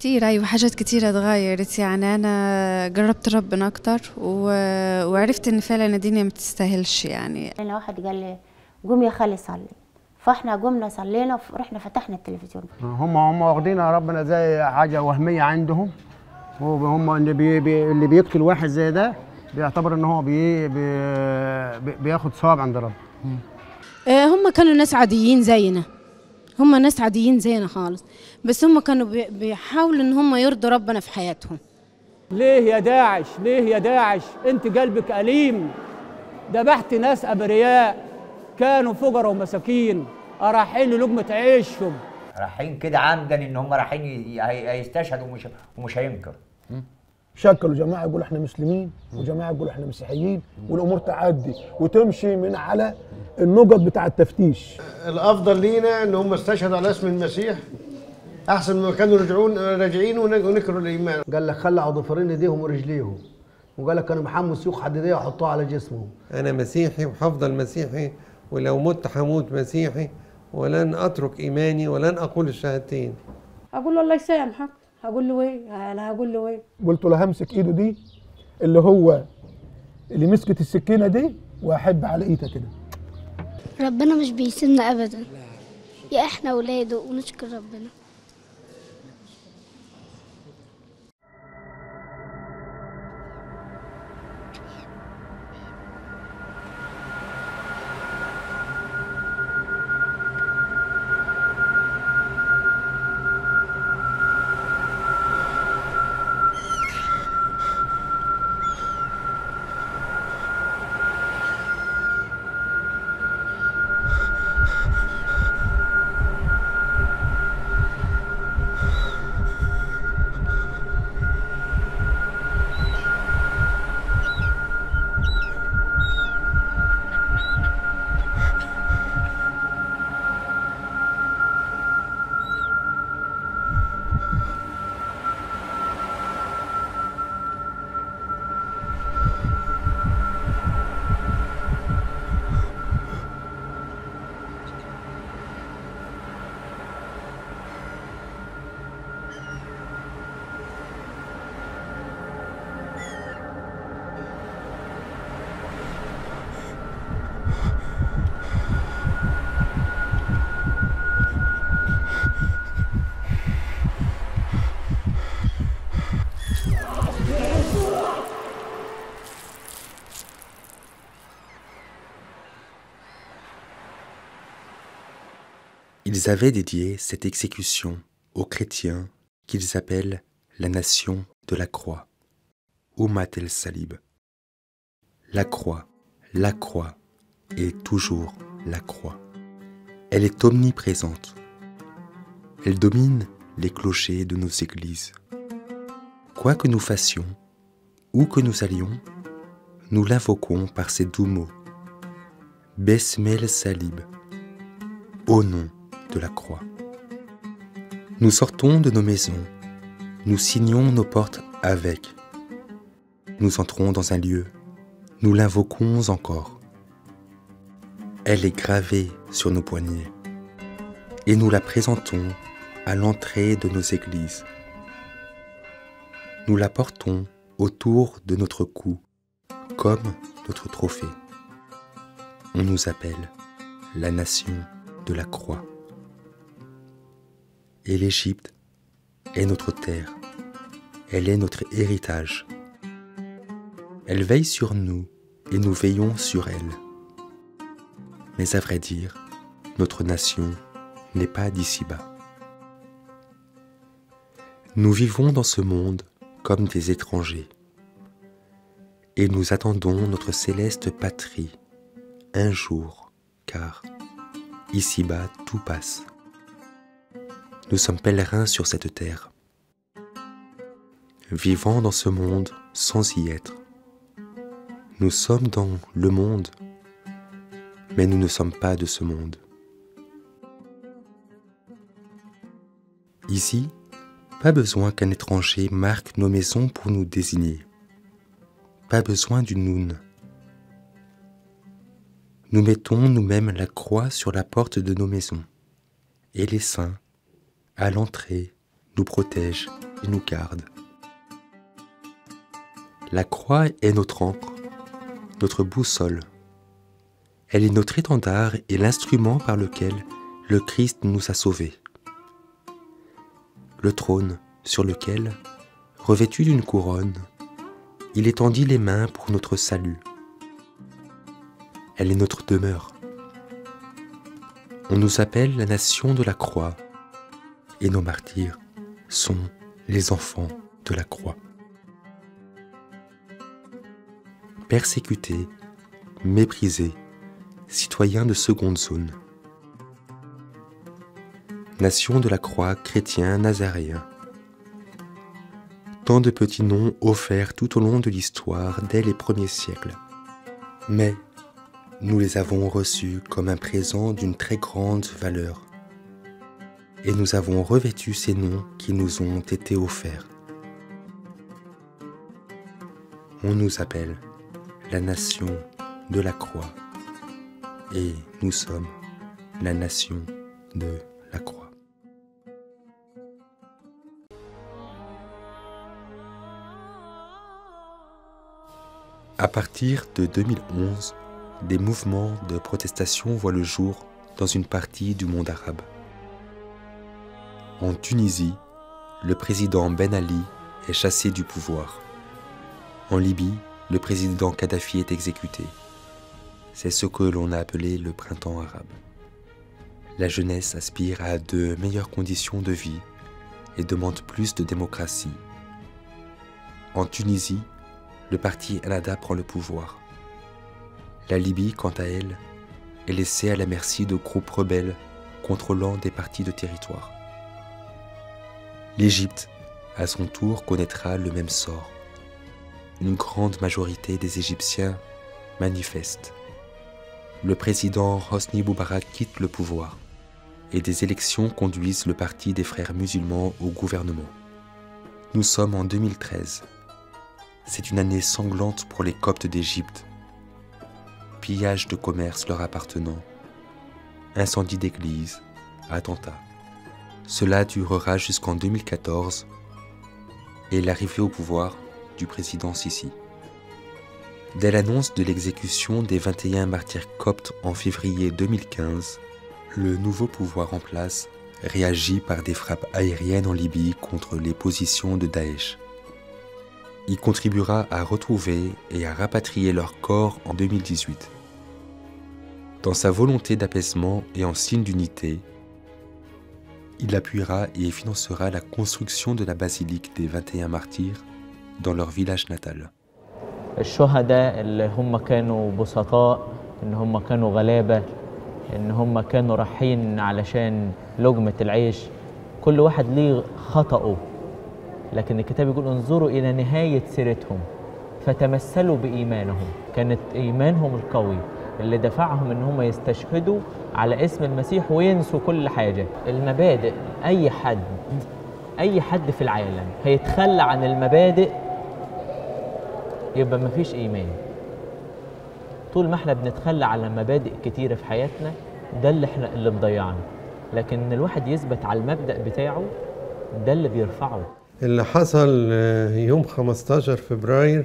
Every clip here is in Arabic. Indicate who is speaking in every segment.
Speaker 1: كتير أيوة حاجات كتيرة اتغيرت. يعني أنا جربت ربنا أكتر و... وعرفت إن فعلا الدنيا ما تستاهلش يعني.
Speaker 2: أنا واحد قال لي قوم يا خالي صلي. فإحنا قمنا صلينا ورحنا فتحنا التلفزيون.
Speaker 3: هم هم واخدين ربنا زي حاجة وهمية عندهم. وهم اللي بي بي اللي بيقتل واحد زي ده بيعتبر إن هو بي بي بي- بياخد ثواب عند ربنا.
Speaker 4: آه، هم كانوا ناس عاديين زينا. هم ناس عاديين زينا خالص. بس هم كانوا بي- بيحاولوا إن هم يرضوا ربنا في حياتهم.
Speaker 5: ليه يا داعش؟ ليه يا داعش؟ أنت قلبك أليم. ذبحت ناس أبرياء. كانوا فقراء ومساكين. رايحين للقمة عيشهم.
Speaker 6: رايحين كده عمدا إن هم رايحين هيستشهدوا ومش ومش هينكر.
Speaker 7: شكلوا جماعة يقولوا إحنا مسلمين وجماعة يقولوا إحنا مسيحيين والأمور تعدي. وتمشي من على النقط بتاع التفتيش.
Speaker 8: الأفضل لينا إن هم استشهدوا على اسم المسيح. أحسن ما كانوا رجعون راجعين ون- ونكروا الإيمان.
Speaker 3: قال لك خلعوا ضفرين ايديهم ورجليهم. وقال لك كانوا محموا سيوخ حديديه وحطوها على جسمهم.
Speaker 9: أنا مسيحي وحفضل مسيحي ولو مت هموت مسيحي ولن أترك إيماني ولن أقول الشهادتين
Speaker 4: أقول له الله يسامحك. هقول له إيه أنا هقول له إيه
Speaker 7: قلت له همسك إيده دي اللي هو اللي مسكت السكينة دي وأحب على ايدها كده.
Speaker 10: ربنا مش بيسيبنا ابدا. يا إحنا ولاده ونشكر ربنا.
Speaker 11: Ils avaient dédié cette exécution aux chrétiens qu'ils appellent la nation de la croix, Umat el Salib. La croix, la croix et toujours la croix. Elle est omniprésente. Elle domine les clochers de nos églises. Quoi que nous fassions, où que nous allions, nous l'invoquons par ces doux mots. Besmel Salib, au nom la croix. Nous sortons de nos maisons, nous signons nos portes avec. Nous entrons dans un lieu, nous l'invoquons encore. Elle est gravée sur nos poignets et nous la présentons à l'entrée de nos églises. Nous la portons autour de notre cou comme notre trophée. On nous appelle la nation de la croix. Et l'Égypte est notre terre, elle est notre héritage. Elle veille sur nous et nous veillons sur elle. Mais à vrai dire, notre nation n'est pas d'ici-bas. Nous vivons dans ce monde comme des étrangers. Et nous attendons notre céleste patrie un jour, car ici-bas tout passe. Nous sommes pèlerins sur cette terre, vivant dans ce monde sans y être. Nous sommes dans le monde, mais nous ne sommes pas de ce monde. Ici, pas besoin qu'un étranger marque nos maisons pour nous désigner. Pas besoin d'une noune. Nous mettons nous-mêmes la croix sur la porte de nos maisons. Et les saints, à l'entrée, nous protègent qui nous garde. La croix est notre encre, notre boussole. Elle est notre étendard et l'instrument par lequel le Christ nous a sauvés. Le trône sur lequel, revêtu d'une couronne, il étendit les mains pour notre salut. Elle est notre demeure. On nous appelle la nation de la croix et nos martyrs sont les enfants de la croix. Persécutés, méprisés, citoyens de seconde zone. Nation de la croix, chrétien, nazaréen. Tant de petits noms offerts tout au long de l'histoire dès les premiers siècles. Mais nous les avons reçus comme un présent d'une très grande valeur. Et nous avons revêtu ces noms qui nous ont été offerts. On nous appelle la nation de la croix. Et nous sommes la nation de la croix. À partir de 2011, des mouvements de protestation voient le jour dans une partie du monde arabe. En Tunisie, le président Ben Ali est chassé du pouvoir. En Libye, le président Kadhafi est exécuté. C'est ce que l'on a appelé le printemps arabe. La jeunesse aspire à de meilleures conditions de vie et demande plus de démocratie. En Tunisie, le parti Ennahda prend le pouvoir. La Libye, quant à elle, est laissée à la merci de groupes rebelles contrôlant des parties de territoire. L'Égypte, à son tour, connaîtra le même sort. Une grande majorité des Égyptiens manifestent. Le président Hosni Moubarak quitte le pouvoir et des élections conduisent le parti des frères musulmans au gouvernement. Nous sommes en 2013. C'est une année sanglante pour les Coptes d'Égypte pillage de commerce leur appartenant, incendie d'église, attentats. Cela durera jusqu'en 2014 et l'arrivée au pouvoir du président Sisi. Dès l'annonce de l'exécution des 21 martyrs coptes en février 2015, le nouveau pouvoir en place réagit par des frappes aériennes en Libye contre les positions de Daesh. Il contribuera à retrouver et à rapatrier leurs corps en 2018. Dans sa volonté d'apaisement et en signe d'unité, il appuiera et financera la construction de la basilique des 21 martyrs dans leur village natal.
Speaker 12: الشهداء اللي هم كانوا بسطاء إن هم كانوا غلابة إن هم كانوا رايحين علشان لقمه العيش. كل واحد ليه خطأه لكن الكتاب يقول انظروا إلى نهاية سيرتهم فتمثلوا بإيمانهم. كانت إيمانهم القوي. اللي دفعهم إن هم يستشهدوا على اسم المسيح وينسوا كل حاجة. المبادئ أي حد أي حد في العالم هيتخلى عن المبادئ يبقى مفيش إيمان. طول ما إحنا بنتخلى على مبادئ كتيرة في حياتنا ده اللي إحنا اللي مضيعنا. لكن إن الواحد يثبت على المبدأ بتاعه ده اللي بيرفعه.
Speaker 9: اللي حصل آه، يوم 15 فبراير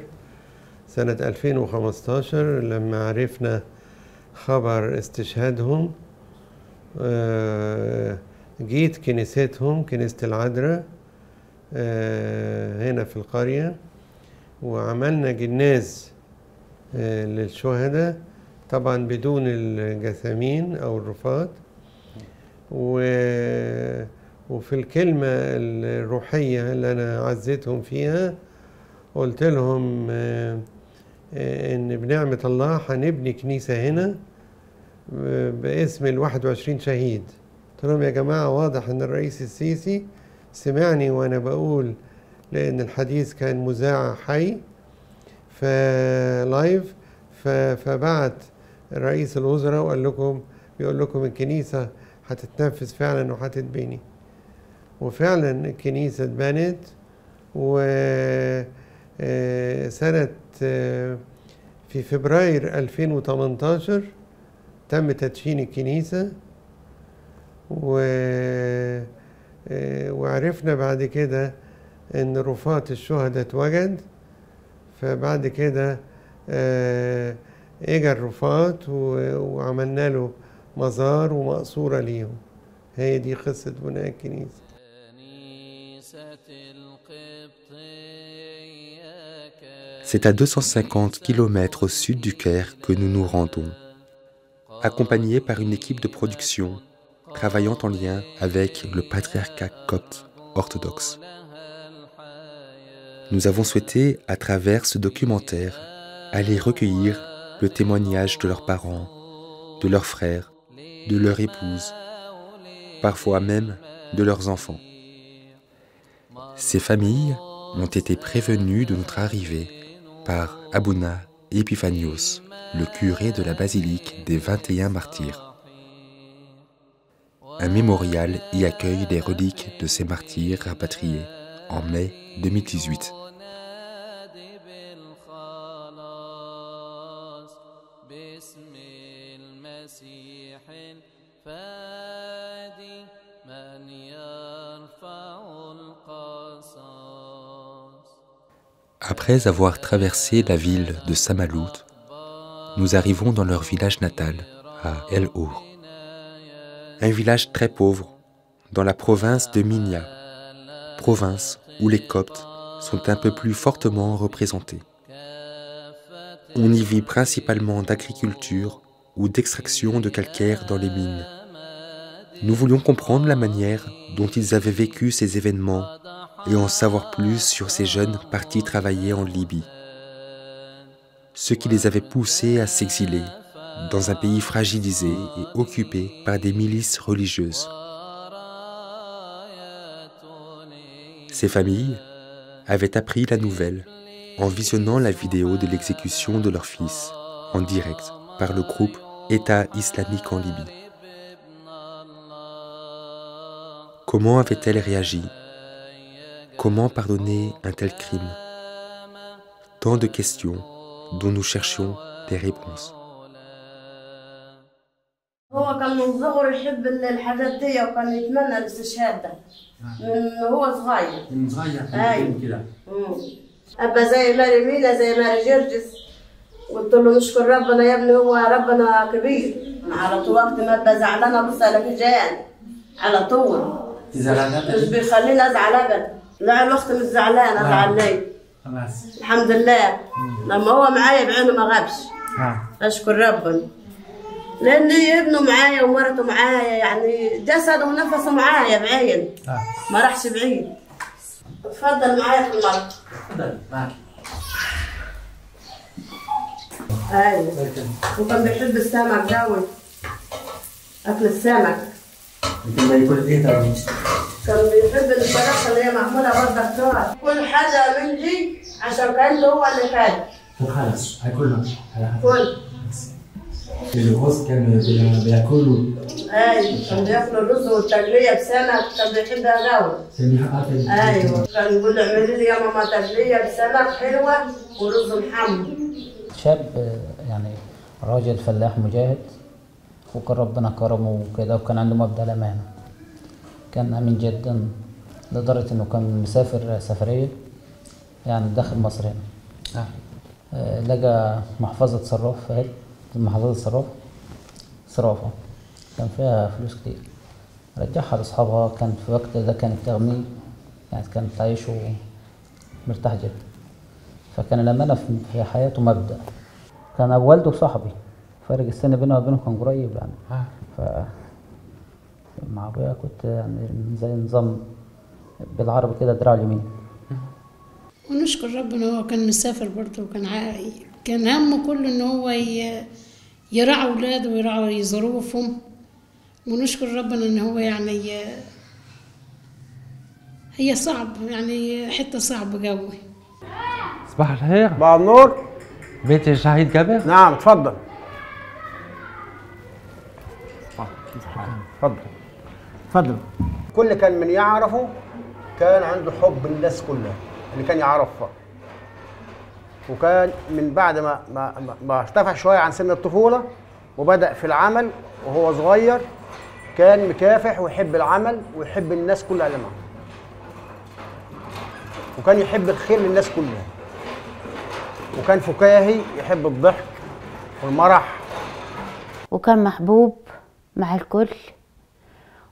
Speaker 9: سنة 2015 لما عرفنا خبر استشهادهم آه، جيت كنيستهم كنيسة العذراء آه، هنا في القرية وعملنا جناز آه، للشهداء طبعا بدون الجثامين أو الرفات. وفي الكلمة الروحية اللي أنا عزيتهم فيها قلت لهم آه، آه، إن بنعمة الله هنبني كنيسة هنا آه، باسم ال 21 شهيد. قلت لهم يا جماعة واضح إن الرئيس السيسي سمعني وأنا بقول لأن الحديث كان مذاع حي فلايف فبعت رئيس الوزراء وقال لكم بيقول لكم الكنيسة هتتنفذ فعلا وهتتبني. وفعلا الكنيسة اتبنت وسنة في فبراير 2018 تم تدشين الكنيسة و آه، وعرفنا بعد كده
Speaker 13: إن رفات الشهداء اتوجد. فبعد كده آه، اجى الرفات وعملنا له مزار ومقصورة ليهم. هي دي قصة بناء الكنيسة.
Speaker 11: C'est à 250 km au sud du Caire que nous nous rendons, accompagnés par une équipe de production travaillant en lien avec le patriarcat copte orthodoxe. Nous avons souhaité, à travers ce documentaire, aller recueillir le témoignage de leurs parents, de leurs frères, de leurs épouses, parfois même de leurs enfants. Ces familles ont été prévenues de notre arrivée par Abouna Epiphanios, le curé de la basilique des 21 martyrs. Un mémorial y accueille les reliques de ces martyrs rapatriés en mai 2018. Après avoir traversé la ville de Samalout, nous arrivons dans leur village natal, à El Our. Un village très pauvre, dans la province de Minya, province où les Coptes sont un peu plus fortement représentés. On y vit principalement d'agriculture ou d'extraction de calcaire dans les mines. Nous voulions comprendre la manière dont ils avaient vécu ces événements et en savoir plus sur ces jeunes partis travailler en Libye. Ce qui les avait poussés à s'exiler dans un pays fragilisé et occupé par des milices religieuses. Ces familles avaient appris la nouvelle en visionnant la vidéo de l'exécution de leur fils en direct par le groupe État islamique en Libye. Comment avait-elle réagi Comment pardonner un tel crime? Tant de questions dont nous cherchions des réponses.
Speaker 14: هو كان من صغره يحب الحاجات دي وكان يتمنى الاستشهاد ده. من هو صغير.
Speaker 15: من صغير. كده.
Speaker 14: أبا زي ماري مينا زي ماري جرجس قلت له نشكر ربنا يا ابني هو ربنا كبير. على طول وقت ما ابقى زعلانه بص الاقي جان على طول. مش بيخليني أزعل أبدا. لا الوقت مش زعلان ازعل ليه
Speaker 15: خلاص.
Speaker 14: الحمد لله. لما هو معايا بعينه ما غابش.
Speaker 15: ها.
Speaker 14: أشكر ربنا لأن ابنه معايا ومرته معايا يعني جسده ونفسه معايا بعين. ما راحش بعيد. اتفضل معايا في المرة
Speaker 15: تفضل معك
Speaker 14: أيوه. وكان بيحب السمك قوي أكل السمك.
Speaker 15: انت ما يكون إيه طبعا
Speaker 14: كان بيحب الفراخ اللي هي معمولة برضه كتار كل حاجة من دي عشان كان هو اللي كان.
Speaker 15: طب خلاص هاكلهم
Speaker 14: كل.
Speaker 15: الغوص كان بي- بياكلوا.
Speaker 14: أيوه كان بياكل الرز والتقليه بسمك كان بيحبها قوي أيوه كان يقول لي اعملي لي يا ماما تقليه بسمك حلوة ورز محمر.
Speaker 16: شاب يعني راجل فلاح مجاهد وكان ربنا كرمه وكده وكان عنده مبدأ الأمانة كان أمين جدا لدرجة إنه كان مسافر سفرية يعني داخل مصر هنا. آه، لقى محفظة صراف فهد محفظة صراف صرافة. كان فيها فلوس كتير. رجعها لأصحابها كان في وقت ده كانت تغني يعني كانت تعيشه مرتاح جدا. فكان الأمانة في- حياته مبدأ. كان والده صاحبي فرق السن بينه وبينه كان قريب يعني.
Speaker 15: آه.
Speaker 16: ف مع أبويا كنت يعني زي نظام بالعربي كده دراع اليمين.
Speaker 17: ونشكر ربنا هو كان مسافر برضه وكان عا... كان همه كله إن هو ي... يراعي أولاده ويراعي ظروفهم ونشكر ربنا إن هو يعني. هي صعب يعني حتة صعبة قوي.
Speaker 18: صباح الخير.
Speaker 3: صباح النور.
Speaker 18: بيت الشهيد جابر؟
Speaker 3: نعم اتفضل. اتفضل. اتفضل كل كان من يعرفه كان عنده حب الناس كلها اللي كان يعرفها. وكان من بعد ما ما ما- ما ارتفع شوية عن سن الطفولة وبدأ في العمل وهو صغير كان مكافح ويحب العمل ويحب الناس كلها اللي معه. وكان يحب الخير للناس كلها. وكان فكاهي يحب الضحك والمرح.
Speaker 2: وكان محبوب مع الكل.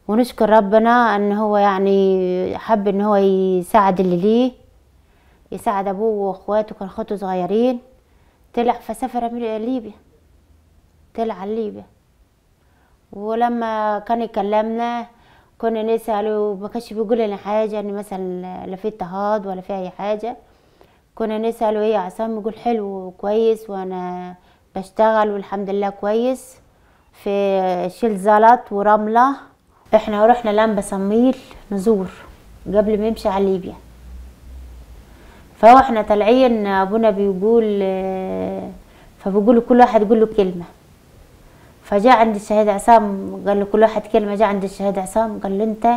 Speaker 2: ونشكر ربنا إن هو يعني حب إن هو يساعد اللي ليه يساعد أبوه وأخواته كان أخواته صغيرين طلع فسافر ليبيا طلع ليبيا. ولما كان يكلمنا كنا نسأله ما كانش بيقول لنا حاجة ان مثلا لا في اضطهاد ولا في أي حاجة. كنا نسأله إيه يا عصام يقول حلو وكويس وأنا بشتغل والحمد لله كويس في شيل زلط ورملة. إحنا رحنا لمبة صميل نزور قبل ما يمشي على ليبيا. فاحنا طالعين ابونا بيقول آه، فبيقولوا كل واحد يقول له كلمة. فجاء عند الشهيد عصام قال له كل واحد كلمة جاء عند الشهيد عصام قال له انت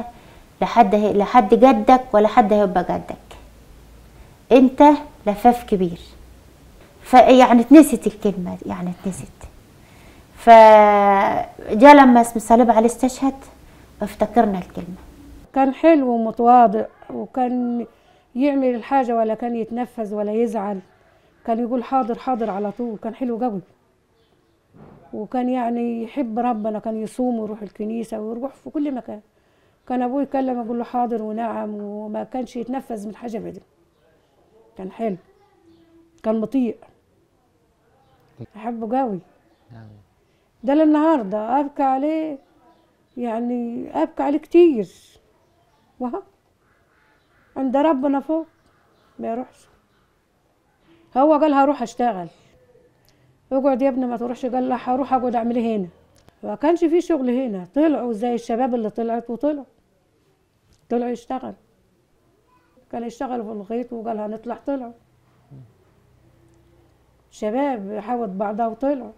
Speaker 2: لحد هي لحد جدك ولا حد هيبقى جدك انت لفاف كبير. فيعني اتنست الكلمة دي، يعني اتنست فجاء لما اسم الصليب عليه استشهد افتكرنا الكلمة.
Speaker 19: كان حلو ومتواضع وكان يعمل الحاجة ولا كان يتنفذ ولا يزعل. كان يقول حاضر حاضر على طول. كان حلو قوي. وكان يعني يحب ربنا كان يصوم ويروح الكنيسة ويروح في كل مكان. كان أبوه يكلم أقول له حاضر ونعم وما كانش يتنفذ من حاجة أبدا. كان حلو. كان مطيع. أحبه قوي. ده للنهاردة. أبكى عليه. يعني أبكى عليه كتير. وها؟ عند ربنا فوق. ما يروحش. هو قال هروح أشتغل. اقعد يا ابني ما تروحش. قال لا هروح أقعد أعمل إيه هنا؟ ما كانش في شغل هنا. طلعوا زي الشباب اللي طلعت وطلعوا. طلعوا يشتغل. كان يشتغلوا في الغيط وقال هنطلع. طلعوا. شباب حاوت بعضها وطلعوا.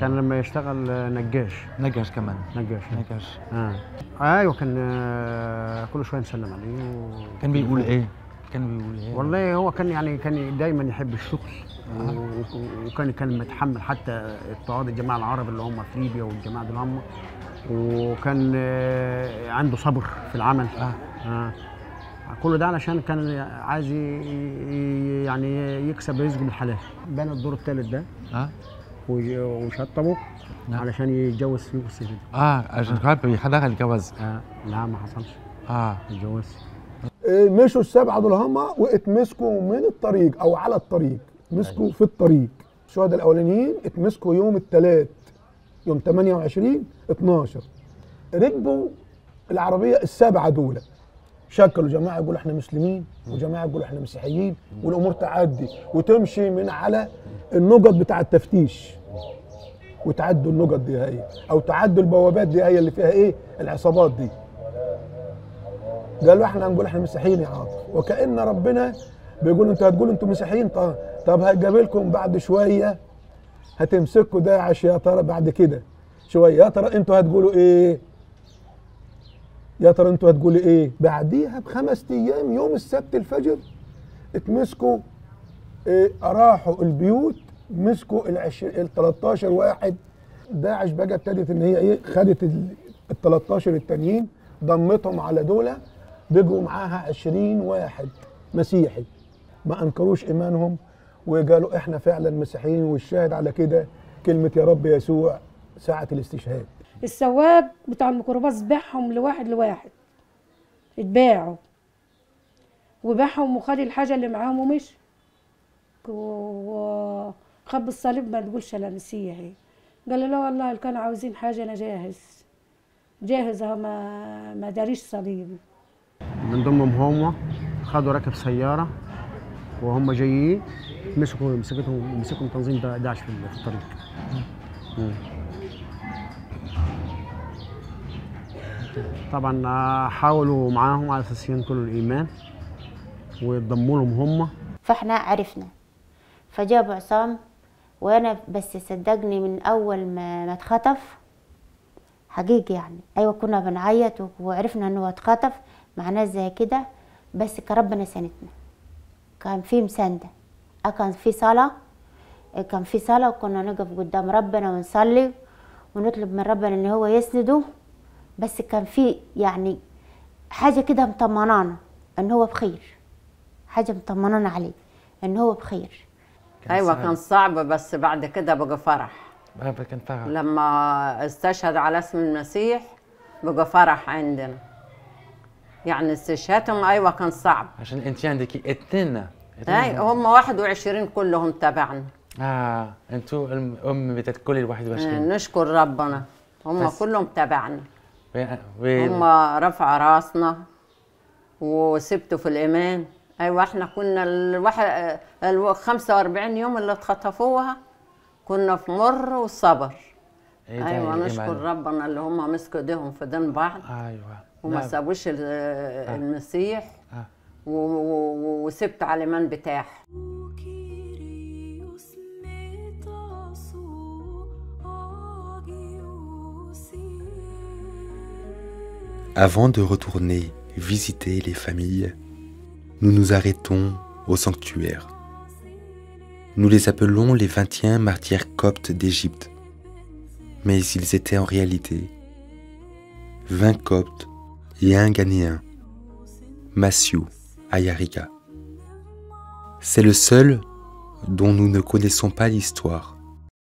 Speaker 3: كان لما يشتغل آه، نجاش
Speaker 18: نجاش كمان
Speaker 3: نجاش
Speaker 18: نجاش
Speaker 3: آه. أيوه كان آه، كل شوية نسلم عليه و...
Speaker 18: كان بيقول إيه؟ كان بيقول إيه؟
Speaker 3: والله هو كان يعني كان دايما يحب الشغل وكان كان متحمل حتى اضطهاد الجماعة العرب اللي هم في ليبيا والجماعة دول هم وكان عنده صبر في العمل آه. آه. كل ده علشان كان عايز يعني يكسب رزقه بالحلال بنى الدور الثالث ده
Speaker 18: آه
Speaker 3: وشطبه علشان يتجوز فيه والسجن
Speaker 18: آه عشان كان بيحضر الجواز.
Speaker 3: آه لا ما حصلش.
Speaker 18: آه.
Speaker 3: الجواز
Speaker 7: مشوا السبعة دول هما واتمسكوا من الطريق أو على الطريق. مسكوا في الطريق. الشهداء الأولانيين اتمسكوا يوم الثلاث يوم 28 12 ركبوا العربية السبعة دول. شكلوا جماعة يقولوا إحنا مسلمين وجماعة يقولوا إحنا مسيحيين والأمور تعدي. وتمشي من على النقط بتاع التفتيش. وتعدوا النقط دي هي أو تعدوا البوابات دي هي اللي فيها إيه؟ العصابات دي. قالوا إحنا هنقول إحنا مسيحيين يا عاطف. وكأن ربنا بيقول أنتوا هتقولوا أنتوا مسيحيين؟ طب طب هتقابلكم بعد شوية هتمسكوا داعش يا ترى بعد كده شوية. يا ترى أنتوا هتقولوا إيه؟ يا ترى أنتوا هتقولوا إيه؟ بعديها بخمس أيام يوم السبت الفجر اتمسكوا إيه راحوا البيوت مسكوا. ال 13 واحد. داعش بقى ابتدت إن هي إيه خدت ال 13 التانيين ضمتهم على دولة بقوا معاها 20 واحد مسيحي. ما أنكروش إيمانهم وقالوا إحنا فعلا مسيحيين والشاهد على كده كلمة يا رب يسوع ساعة الاستشهاد.
Speaker 19: السواق بتاع الميكروباص باعهم لواحد لواحد. اتباعوا وباعهم وخد الحاجة اللي معاهم ومشي. وخب الصليب ما تقولش أنا مسيحي قال له لا والله اللي كانوا عاوزين حاجة أنا جاهز. جاهز أهو ما ما داريش صليبي
Speaker 3: من ضمنهم هم خدوا راكب سيارة وهم جايين مسكوا مسكتهم مسكهم تنظيم دا- داعش في الطريق. طبعا آه، حاولوا معاهم على أساس ينقلوا الإيمان ويتضموا لهم هم
Speaker 2: فإحنا عرفنا. فجابوا عصام وأنا بس صدقني من أول ما ما اتخطف حقيقي يعني. أيوه كنا بنعيط وعرفنا إنه اتخطف مع ناس زي كده. بس كان ربنا ساندنا. كان في مساندة. آه كان في صلاة. آه كان في صلاة وكنا نقف قدام ربنا ونصلي ونطلب من ربنا إن هو يسنده. بس كان في يعني حاجة كده مطمنانا إن هو بخير. حاجة مطمنانا عليه إن هو بخير.
Speaker 20: أيوه
Speaker 18: صعب.
Speaker 20: كان صعب بس بعد كده بقى فرح.
Speaker 18: كان فرح.
Speaker 20: لما استشهد على اسم المسيح بقى فرح عندنا. يعني استشهادهم أيوه كان صعب.
Speaker 18: عشان انت عندك اثنين.
Speaker 20: أي هم 21 كلهم تبعنا.
Speaker 18: آه أنتوا الام بتاعت كل ال 21
Speaker 20: نشكر ربنا. هم
Speaker 18: بس-
Speaker 20: كلهم تبعنا. هم رفع راسنا وسبتوا في الإيمان. أيوه إحنا كنا الواحد ال 45 يوم اللي اتخطفوها كنا في مر وصبر
Speaker 18: إيه ده
Speaker 20: أيوه
Speaker 18: اللي
Speaker 20: نشكر
Speaker 18: إيمان.
Speaker 20: ربنا اللي هم مسكوا إيديهم في دين بعض
Speaker 18: أيوه
Speaker 20: وما. سابوش ال- المسيح
Speaker 18: آه.
Speaker 20: وسبت على الإيمان بتاعه
Speaker 11: Avant de retourner visiter les familles, nous nous arrêtons au sanctuaire. Nous les appelons les 21 martyrs coptes d'Égypte, mais ils étaient en réalité 20 coptes et un Ghanéen, Massiou Ayarika. C'est le seul dont nous ne connaissons pas l'histoire.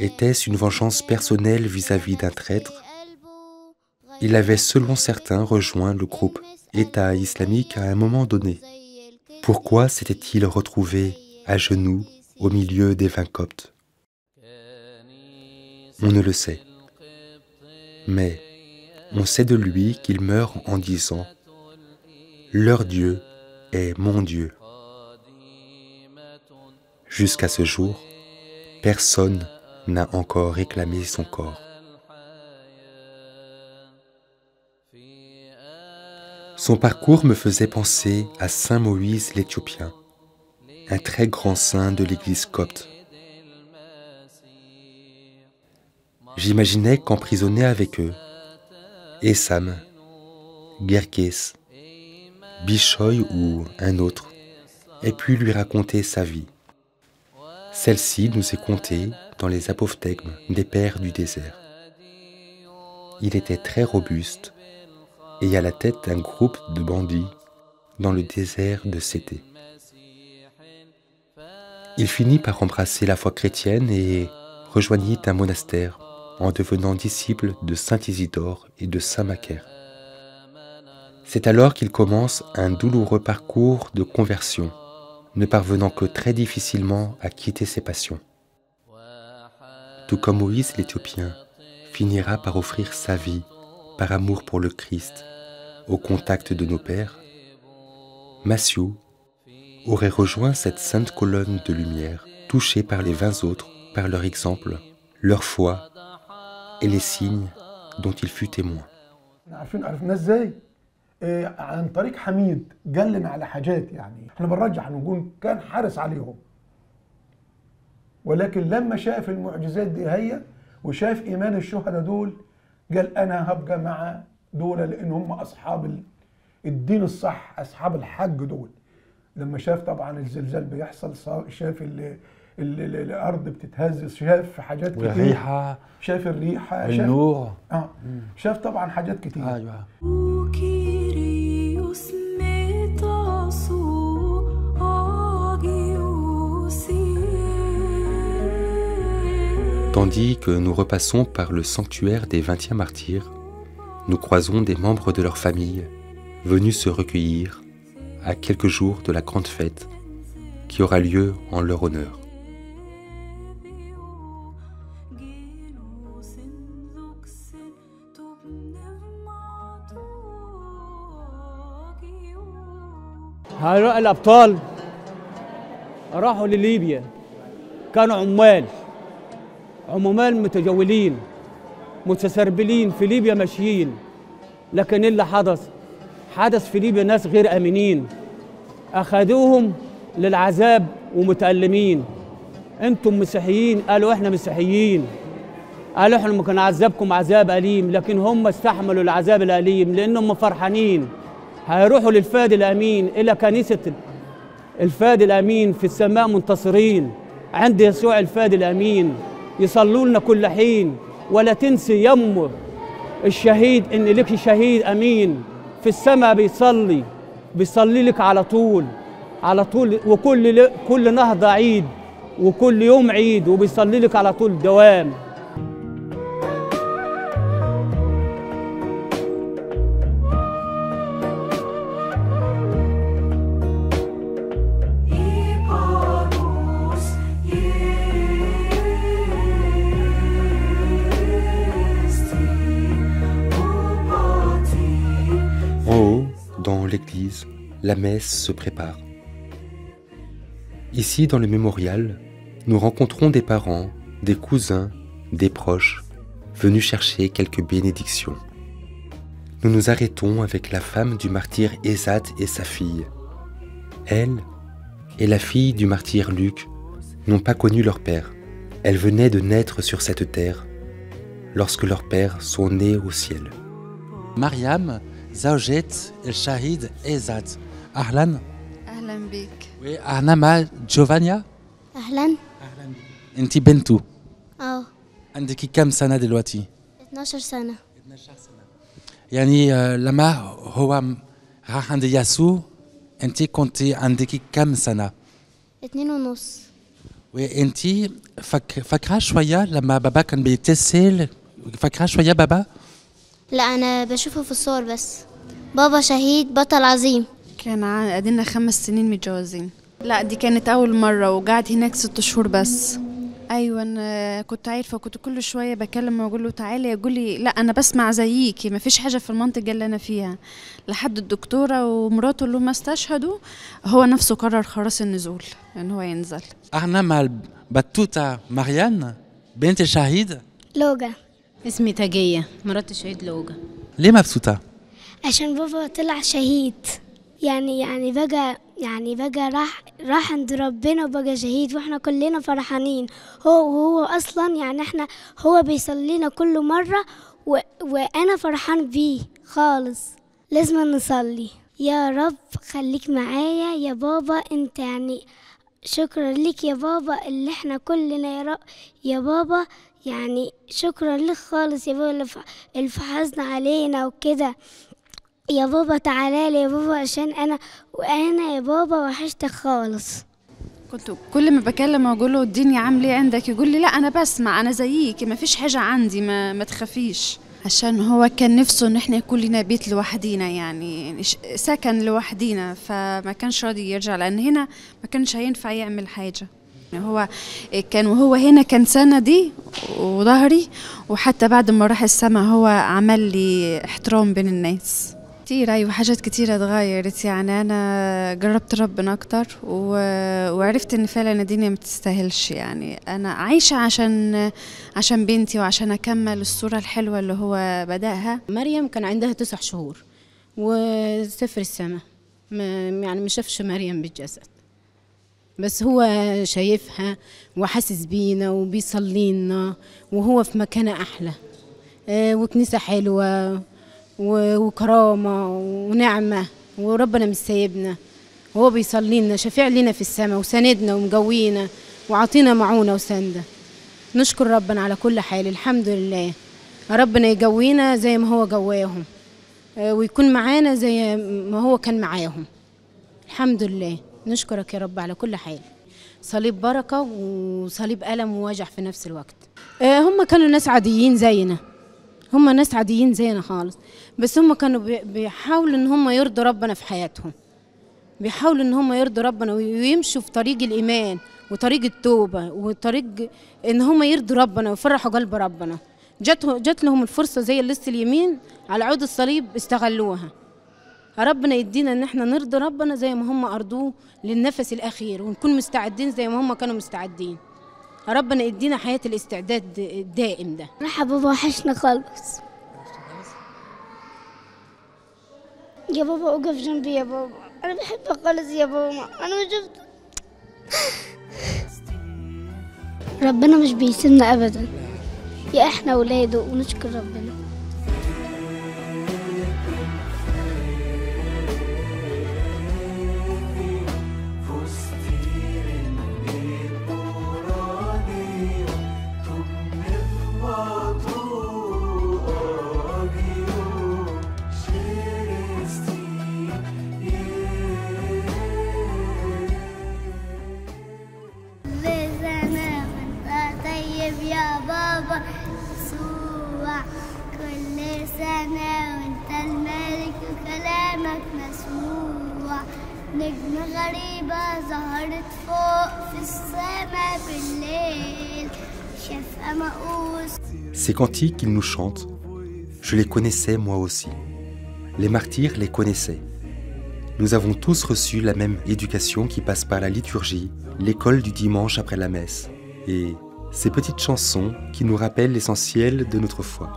Speaker 11: Était-ce une vengeance personnelle vis-à-vis d'un traître? Il avait, selon certains, rejoint le groupe État islamique à un moment donné. Pourquoi s'était-il retrouvé à genoux au milieu des vingt coptes On ne le sait. Mais on sait de lui qu'il meurt en disant Leur Dieu est mon Dieu. Jusqu'à ce jour, personne n'a encore réclamé son corps. Son parcours me faisait penser à Saint Moïse l'Éthiopien, un très grand saint de l'Église copte. J'imaginais qu'emprisonné avec eux, Essam, Gerkes, Bishoy ou un autre ait pu lui raconter sa vie. Celle-ci nous est contée dans les apophthegmes des pères du désert. Il était très robuste et à la tête d'un groupe de bandits dans le désert de Sété. Il finit par embrasser la foi chrétienne et rejoignit un monastère en devenant disciple de Saint Isidore et de Saint Macaire. C'est alors qu'il commence un douloureux parcours de conversion, ne parvenant que très difficilement à quitter ses passions. Tout comme Moïse l'Éthiopien finira par offrir sa vie par amour pour le Christ au contact de nos pères, Massieu aurait rejoint cette sainte colonne de lumière, touchée par les vingt autres, par leur exemple, leur foi et les signes dont il fut témoin.
Speaker 7: عن طريق حميد جلنا على حاجات يعني. إحنا بنرجح نقول كان حارس عليهم. ولكن لما شاف المعجزات دي هي وشاف إيمان الشهداء دول قال أنا هبقى مع دول لأن هم أصحاب ال- الدين الصح أصحاب الحج دول. لما شاف طبعا الزلزال بيحصل شاف ال ال ال الأرض بتتهز شاف حاجات كتير.
Speaker 18: والريحة
Speaker 7: شاف الريحة شاف آه. شاف طبعا حاجات كتير.
Speaker 21: أيوه.
Speaker 11: Tandis que nous repassons par le sanctuaire des 20e martyrs, nous croisons des membres de leur famille venus se recueillir à quelques jours de la grande fête qui aura lieu en leur honneur.
Speaker 5: هؤلاء الأبطال راحوا لليبيا كانوا عمال عمال متجولين متسربلين في ليبيا ماشيين. لكن اللي حدث حدث في ليبيا ناس غير آمنين. أخذوهم للعذاب ومتألمين. أنتم مسيحيين؟ قالوا إحنا مسيحيين. قالوا إحنا ممكن نعذبكم عذاب أليم لكن هم استحملوا العذاب الأليم لأنهم فرحانين هيروحوا للفادي الأمين إلى كنيسة الفادي الأمين في السماء منتصرين. عند يسوع الفادي الأمين. يصلوا لنا كل حين ولا تنسي يمه الشهيد إن لك شهيد أمين. في السماء بيصلي بيصلي لك على طول على طول وكل كل نهضة عيد وكل يوم عيد وبيصلي لك على طول دوام.
Speaker 11: la messe se prépare. Ici, dans le mémorial, nous rencontrons des parents, des cousins, des proches, venus chercher quelques bénédictions. Nous nous arrêtons avec la femme du martyr Esat et sa fille. Elle et la fille du martyr Luc n'ont pas connu leur père. Elles venaient de naître sur cette terre lorsque leurs pères sont nés au ciel.
Speaker 22: Mariam, El Shahid Ezat أهلا.
Speaker 1: أهلا بك
Speaker 22: وأنا مع جوفانيا؟
Speaker 23: أهلا.
Speaker 22: أنت بنته
Speaker 23: آه
Speaker 22: عندك كم سنة دلوقتي؟
Speaker 23: 12 سنة.
Speaker 22: يعني آه، لما هو راح عند يسوع أنت كنت عندك كم سنة؟
Speaker 23: اتنين ونص.
Speaker 22: وأنت فك... فاكرة شوية لما بابا كان بيتصل؟ فاكرة شوية بابا؟
Speaker 23: لا أنا بشوفه في الصور بس. بابا شهيد بطل عظيم.
Speaker 1: كان قعدنا خمس سنين متجوزين. لا دي كانت أول مرة وقعد هناك ست شهور بس. أيوة أنا كنت عارفة كنت كل شوية بكلم وأقول له تعالى يقول لي لا أنا بسمع زيكي ما فيش حاجة في المنطقة اللي أنا فيها. لحد الدكتورة ومراته اللي هم استشهدوا هو نفسه قرر خلاص النزول إن هو ينزل.
Speaker 22: أنا مع البتوتة مريان بنت الشهيد
Speaker 23: لوجا.
Speaker 4: اسمي تاجية مرات الشهيد لوجا.
Speaker 22: ليه مبسوطة؟
Speaker 23: عشان بابا طلع شهيد. يعني يعني بقى يعني بقى راح راح عند ربنا وبقى شهيد وإحنا كلنا فرحانين. هو وهو أصلا يعني إحنا هو بيصلينا كل مرة و وأنا فرحان بيه خالص. لازم نصلي. يا رب خليك معايا يا بابا أنت يعني شكرا لك يا بابا اللي إحنا كلنا يا رب يا بابا يعني شكرا لك خالص يا بابا اللي فحصنا علينا وكده. يا بابا تعالى لي يا بابا عشان أنا وأنا يا بابا وحشتك خالص.
Speaker 1: كنت كل ما بكلم أقول له الدنيا عامله إيه عندك يقول لي لا أنا بسمع أنا زيك ما فيش حاجة عندي ما, ما تخافيش. عشان هو كان نفسه إن إحنا يكون لنا بيت لوحدينا يعني سكن لوحدينا فما كانش راضي يرجع لأن هنا ما كانش هينفع يعمل حاجة. هو كان وهو هنا كان سندي وظهري وحتى بعد ما راح السما هو عمل لي احترام بين الناس. كتير أيوة حاجات كتيرة اتغيرت. يعني أنا جربت ربنا أكتر و... وعرفت إن فعلا الدنيا ما تستاهلش يعني أنا عايشة عشان عشان بنتي وعشان أكمل الصورة الحلوة اللي هو بدأها.
Speaker 4: مريم كان عندها تسع شهور وسفر السماء ما يعني ما شافش مريم بالجسد. بس هو شايفها وحاسس بينا وبيصلي لنا وهو في مكانة أحلى. آه، وكنيسة حلوة. وكرامة ونعمة وربنا مش سايبنا وهو بيصلي لنا شفيع لنا في السماء وساندنا ومجوينا وعطينا معونة وسندة. نشكر ربنا على كل حال الحمد لله. ربنا يجوينا زي ما هو جواهم آه، ويكون معانا زي ما هو كان معاهم. الحمد لله. نشكرك يا رب على كل حال. صليب بركة وصليب ألم ووجع في نفس الوقت. آه، هم كانوا ناس عاديين زينا. هم ناس عاديين زينا خالص. بس هم كانوا بي- بيحاولوا إن هم يرضوا ربنا في حياتهم. بيحاولوا إن هم يرضوا ربنا ويمشوا في طريق الإيمان وطريق التوبة وطريق إن هم يرضوا ربنا ويفرحوا قلب ربنا. جت جت لهم الفرصة زي اللص اليمين على عود الصليب استغلوها. ربنا يدينا إن إحنا نرضي ربنا زي ما هم أرضوه للنفس الأخير ونكون مستعدين زي ما هم كانوا مستعدين. ربنا يدينا حياة الاستعداد الدائم ده.
Speaker 23: أنا بابا وحشنا خالص. يا بابا أوقف جنبي يا بابا. أنا بحبك خالص يا بابا. أنا ما شفت. ربنا مش بيسيبنا ابدا. يا إحنا ولاده ونشكر ربنا.
Speaker 11: Ces cantiques qu'ils nous chantent, je les connaissais moi aussi. Les martyrs les connaissaient. Nous avons tous reçu la même éducation qui passe par la liturgie, l'école du dimanche après la messe, et ces petites chansons qui nous rappellent l'essentiel de notre foi.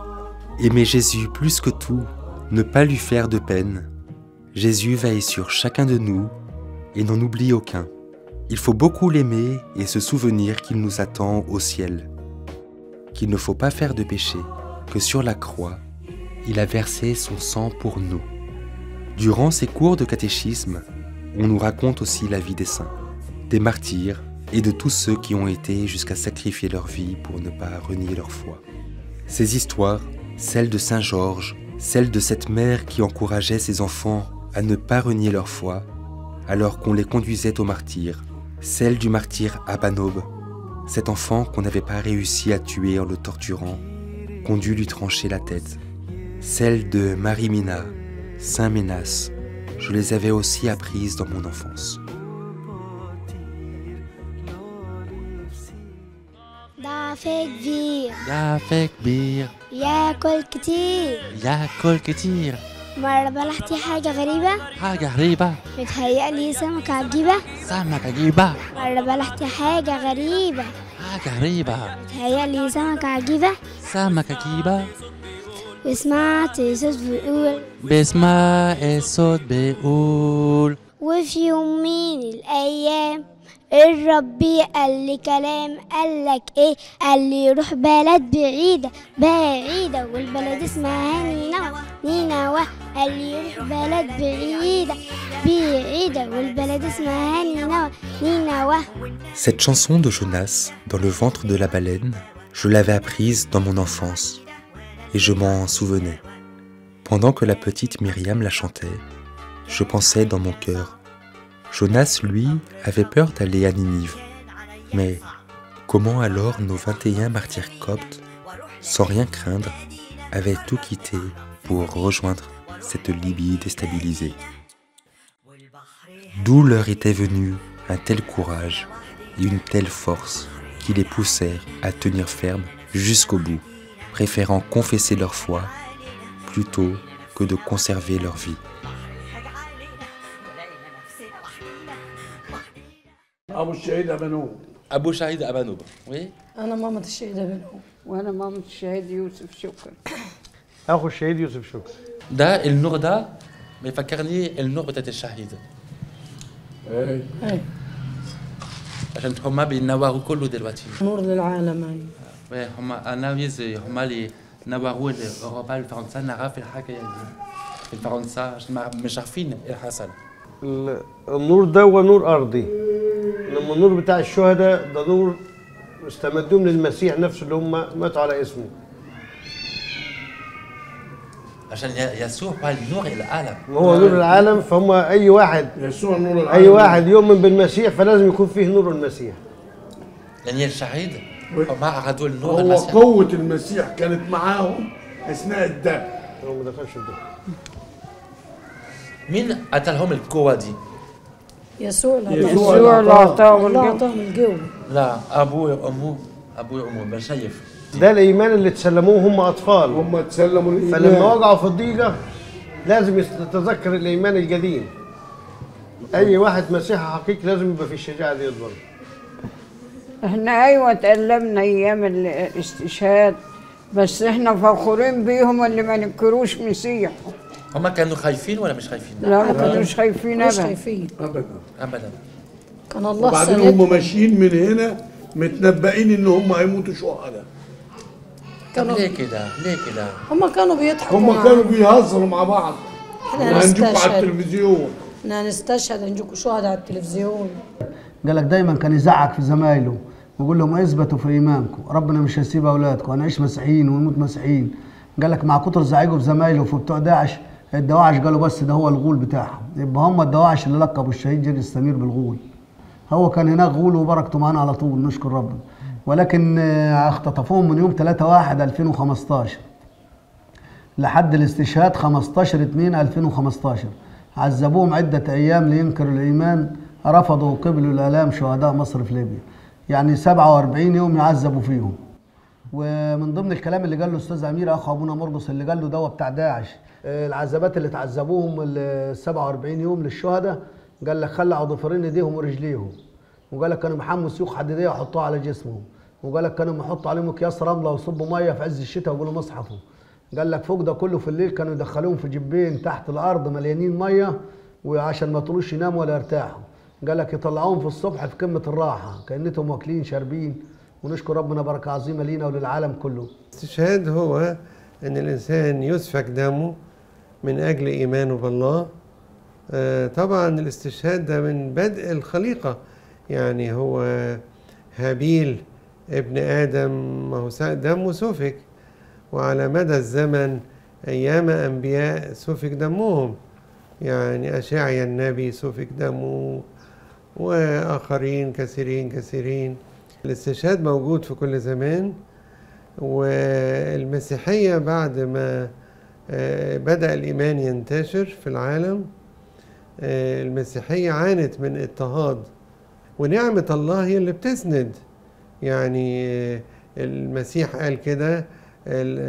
Speaker 11: Aimer Jésus plus que tout, ne pas lui faire de peine. Jésus veille sur chacun de nous et n'en oublie aucun. Il faut beaucoup l'aimer et se souvenir qu'il nous attend au ciel qu'il ne faut pas faire de péché, que sur la croix, il a versé son sang pour nous. Durant ces cours de catéchisme, on nous raconte aussi la vie des saints, des martyrs et de tous ceux qui ont été jusqu'à sacrifier leur vie pour ne pas renier leur foi. Ces histoires, celle de Saint Georges, celle de cette mère qui encourageait ses enfants à ne pas renier leur foi, alors qu'on les conduisait au martyr, celle du martyr Abanob, cet enfant qu'on n'avait pas réussi à tuer en le torturant, qu'on dut lui trancher la tête. Celle de Marie Mina, Saint Ménas, je les avais aussi apprises dans mon enfance.
Speaker 10: ضعف كبير
Speaker 22: ضعف كبير
Speaker 10: ياكل كتير
Speaker 22: ياكل كتير
Speaker 10: مرة بلحتي حاجة غريبة؟
Speaker 22: حاجة غريبة؟
Speaker 10: متهيألي سمكة عجيبة.
Speaker 22: سمكة عجيبة؟
Speaker 10: مرة بلحتي حاجة غريبة.
Speaker 22: حاجة غريبة.
Speaker 10: متهيألي سمكة عجيبة.
Speaker 22: سمكة عجيبة.
Speaker 10: وسمعت صوت بيقول.
Speaker 22: بسمع الصوت بيقول.
Speaker 10: وفي يوم من الأيام الرب قال لي كلام قال لك ايه قال لي روح بلد بعيدة بعيدة والبلد اسمها نينوى نينوى قال لي روح بلد بعيدة بعيدة والبلد اسمها نينوى نينوى
Speaker 11: Cette chanson de Jonas, dans le ventre de la baleine, je l'avais apprise dans mon enfance et je m'en souvenais. Pendant que la petite Myriam la chantait, je pensais dans mon cœur. Jonas, lui, avait peur d'aller à Ninive. Mais comment alors nos 21 martyrs coptes, sans rien craindre, avaient tout quitté pour rejoindre cette Libye déstabilisée? D'où leur était venu un tel courage et une telle force qui les poussèrent à tenir ferme jusqu'au bout, préférant confesser leur foi plutôt que de conserver leur vie?
Speaker 7: أبو الشهيد ابنوب
Speaker 22: أبو شهيد أبانوب oui
Speaker 17: أنا مامة الشهيدة بنو
Speaker 20: وأنا مامة الشهيد يوسف شكرا
Speaker 3: أخو الشهيد يوسف شكري
Speaker 22: ده النور ده بيفكرني النور بتاعت الشهيد.
Speaker 7: إيه.
Speaker 22: عشان هما بينوروا كله دلوقتي.
Speaker 17: نور للعالم أيوة
Speaker 22: Ouais, هما أنا عايز هما اللي نوروا الأوروبا الفرنسا نعرف الحاجة يعني. في ما- مش عارفين إيه حصل.
Speaker 3: ال- النور ده هو نور أرضي. لما النور بتاع الشهداء ده نور استمدوه من المسيح نفسه اللي هم ماتوا على اسمه.
Speaker 22: عشان يسوع هو النور العالم.
Speaker 3: هو نور العالم فهم أي واحد
Speaker 7: يسوع نور العالم.
Speaker 3: أي واحد يؤمن بالمسيح فلازم يكون فيه نور المسيح.
Speaker 22: لأن الشهيد هما أخذوا النور
Speaker 7: هو
Speaker 22: المسيح.
Speaker 7: قوة المسيح كانت معاهم أثناء الدم.
Speaker 3: هو ما دخلش الدم.
Speaker 22: مين قتلهم القوة دي؟
Speaker 17: يسوع
Speaker 7: يسوع اللي
Speaker 3: القوة
Speaker 22: لا أبوي وأمه أبوي وأمه. مش شايف.
Speaker 3: ده الإيمان اللي تسلموه هم أطفال.
Speaker 7: هم تسلموا الإيمان.
Speaker 3: فلما وقعوا في الضيقة لازم يتذكر الإيمان القديم. أي واحد مسيحي حقيقي لازم يبقى في الشجاعة دي برضه
Speaker 24: إحنا أيوه تألمنا أيام الاستشهاد بس إحنا فخورين بيهم اللي ما ننكروش مسيح.
Speaker 22: هما كانوا خايفين ولا مش خايفين؟
Speaker 24: لا ما كانوش خايفين
Speaker 17: مش
Speaker 24: ابدا.
Speaker 17: خايفين.
Speaker 7: أبدا.
Speaker 22: أبدا.
Speaker 17: كان الله
Speaker 7: وبعدين. هم ماشيين من هنا
Speaker 25: متنبئين إن هم هيموتوا شهداء
Speaker 17: كانوا-
Speaker 22: ليه كده؟ ليه كده؟
Speaker 17: هم كانوا بيضحكوا
Speaker 25: هم. كانوا بيهزروا مع بعض. إحنا على
Speaker 17: هنستشهد.
Speaker 25: التلفزيون.
Speaker 17: إحنا هنستشهد هنجيكوا شهداء على التلفزيون.
Speaker 3: قال لك دايما كان يزعق في زمايله. ويقول لهم اثبتوا في ايمانكم ربنا مش هيسيب أولادكم. هنعيش مسيحيين ونموت مسيحيين؟ قال لك مع كتر زعيقه في زمايله في بتوع داعش الدواعش قالوا بس ده هو الغول بتاعهم. يبقى هم الدواعش اللي لقبوا الشهيد جري السمير بالغول. هو كان هناك غول وبركته معانا على طول نشكر ربنا. ولكن آه، اختطفوهم من يوم 3 1 2015 لحد الاستشهاد 15 2 2015 عذبوهم عدة أيام لينكروا الإيمان رفضوا وقبلوا الآلام شهداء مصر في ليبيا. يعني 47 يوم يعذبوا فيهم. ومن ضمن الكلام اللي قاله الأستاذ أمير أخو أبونا مرقص اللي قال له ده بتاع داعش. العذابات اللي تعذبوهم ال 47 يوم للشهداء قال لك خلعوا ضفرين إيديهم ورجليهم. وقال لك كانوا محموا سيوخ حديديه وحطوها على جسمهم. وقال لك كانوا يحطوا عليهم اكياس رملة ويصبوا مية في عز الشتاء ويقولوا مصحفوا. قال لك فوق ده كله في الليل كانوا يدخلوهم في جبين تحت الأرض مليانين مية وعشان ما طولوش يناموا ولا يرتاحوا. قال لك يطلعوهم في الصبح في قمة الراحة كأنتهم واكلين شاربين. ونشكر ربنا بركة عظيمة لينا وللعالم كله.
Speaker 9: الاستشهاد هو إن الإنسان يسفك دمه من أجل إيمانه بالله آه، طبعا الاستشهاد ده من بدء الخليقة. يعني هو هابيل ابن ما هو دمه سفك وعلى مدى الزمن أيام أنبياء سفك دمهم. يعني أشعيا النبي سفك دمه وآخرين كثيرين كثيرين. الاستشهاد موجود في كل زمان. والمسيحية بعد ما بدأ الإيمان ينتشر في العالم. آه، المسيحية عانت من اضطهاد ونعمة الله هي اللي بتسند. يعني آه، المسيح قال كده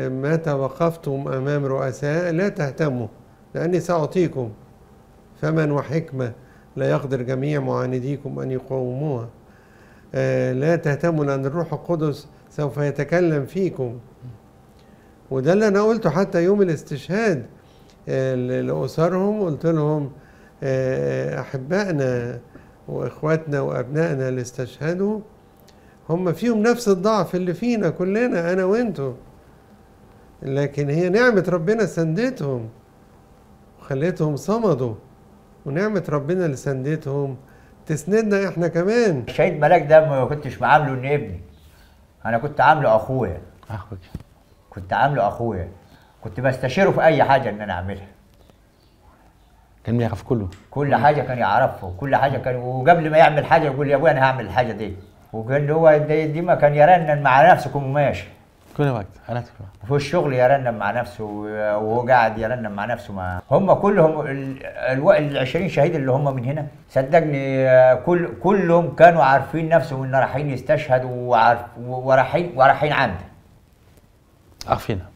Speaker 9: متى وقفتم أمام رؤساء لا تهتموا لأني سأعطيكم فمن وحكمة لا يقدر جميع معانديكم أن يقاوموها. آه، لا تهتموا لأن الروح القدس سوف يتكلم فيكم. وده اللي أنا قلته حتى يوم الاستشهاد آه، ل- لأسرهم قلت لهم آه، أحبائنا وإخواتنا وأبنائنا اللي استشهدوا هم فيهم نفس الضعف اللي فينا كلنا أنا وأنتوا. لكن هي نعمة ربنا سندتهم وخلتهم صمدوا ونعمة ربنا اللي سندتهم تسندنا إحنا كمان.
Speaker 6: الشهيد ملاك ده ما كنتش معامله ان ابني أنا كنت عامله أخويا.
Speaker 22: أخوك.
Speaker 6: كنت عامله أخويا. كنت بستشيره في أي حاجة إن أنا أعملها.
Speaker 22: كان بيعرف كله.
Speaker 6: كل حاجة كان يعرفها وكل حاجة كان وقبل ما يعمل حاجة يقول يا ابويا أنا هعمل الحاجة دي. وكان هو دي, دي ما كان يرنن مع نفسه وماشي
Speaker 22: كل وقت. أنا.
Speaker 6: وفي الشغل يرنم مع نفسه وهو قاعد يرنم مع نفسه. مع هم كلهم ال- الو- ال 20 شهيد اللي هم من هنا صدقني كل كلهم كانوا عارفين نفسهم إن رايحين يستشهدوا وعارف ورايحين ورايحين عمدا
Speaker 22: عارفينها